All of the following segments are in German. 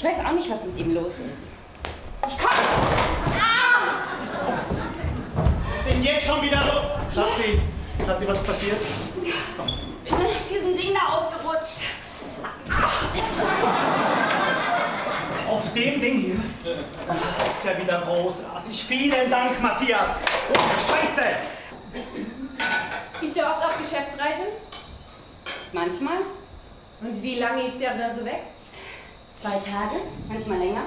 Ich weiß auch nicht, was mit ihm los ist. Ich komm! Ah! Was ist denn jetzt schon wieder los? Schatzi, Schatzi, was ist passiert? Bin auf diesem Ding da ausgerutscht. Auf dem Ding hier? Das ist ja wieder großartig. Vielen Dank, Matthias. Oh, Scheiße! Ist er oft auf Geschäftsreisen? Manchmal, Und wie lange ist er dann so weg? Zwei Tage, manchmal länger.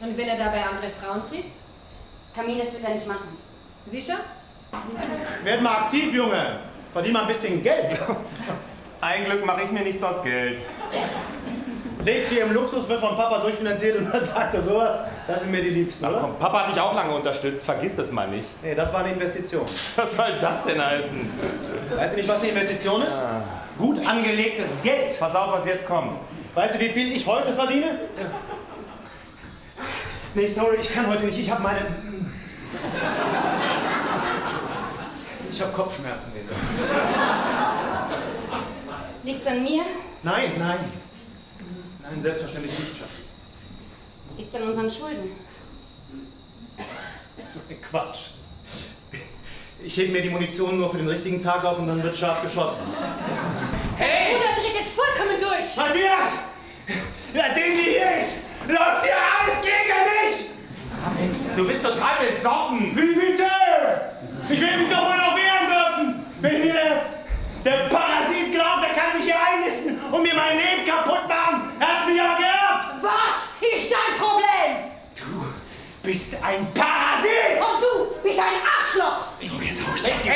Und wenn er dabei andere Frauen trifft? Camille, das wird er nicht machen. Sicher? Werd mal aktiv, Junge. Verdien mal ein bisschen Geld. Ein Glück mache ich mir nichts aus Geld. Lebt hier im Luxus, wird von Papa durchfinanziert und dann sagt er sowas. Das sind mir die Liebsten, Ach oder? komm, Papa hat dich auch lange unterstützt, vergiss das mal nicht. Nee, das war eine Investition. Was soll das denn heißen? Weißt du nicht, was eine Investition ist? Gut angelegtes Geld. Pass auf, was jetzt kommt. Weißt du, wie viel ich heute verdiene? Nee, sorry, ich kann heute nicht. Ich habe meine. Ich habe Kopfschmerzen, Lena. Liegt's an mir? Nein, nein. Nein, selbstverständlich nicht, Schatzi. Liegt's an unseren Schulden? So ein Quatsch. Ich hebe mir die Munition nur für den richtigen Tag auf und dann wird scharf geschossen. Hey! Bruder dreht es vollkommen durch! Matthias! Der Ding, die hier ist, läuft hier alles gegen mich! Du bist total besoffen. Wie bitte? Ich will mich doch wohl noch wehren dürfen! Wenn hier der, der Parasit glaubt, er kann sich hier einnisten und mir mein Leben kaputt machen, er hat sich aber gehört! Was ist dein Problem? Du bist ein Parasit! Und du bist ein Arschloch! Oh, jetzt hau ich auf die!